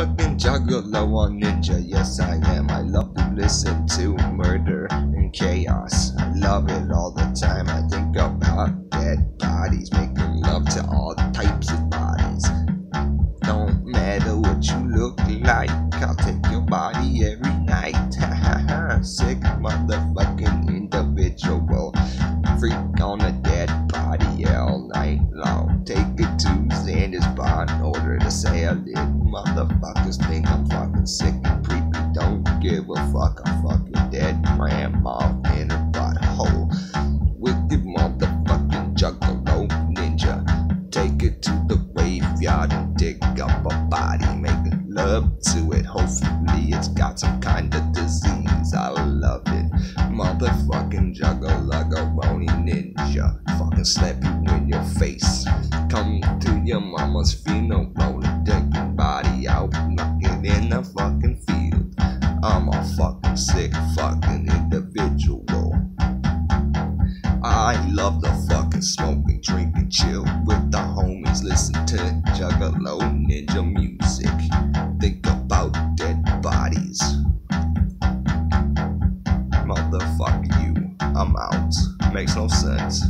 motherfucking juggalo on ninja. Yes, I am. I love to listen to murder and chaos. I love it all the time. I think about dead bodies, making love to all types of bodies. Don't matter what you look like, I'll take your body every night. Sick motherfucking individual. Freak on a dead body all night long. Take it to Xander's bar in order to say I did. Motherfuckers think I'm fucking sick and creepy. Don't give a fuck. I'm fucking dead grandma in her butthole. Wicked motherfucking juggalo ninja. Take it to the graveyard and dig up a body. Making love to it. Hopefully it's got some kind of disease. I love it. Motherfucking juggalo ninja. Fucking slap you in your face. Come to your mama's funeral. I'm a fucking sick fucking individual. I love the fucking smoking, drinking, chill with the homies. Listen to Juggalo Ninja music. Think about dead bodies. Motherfuck you. I'm out. Makes no sense.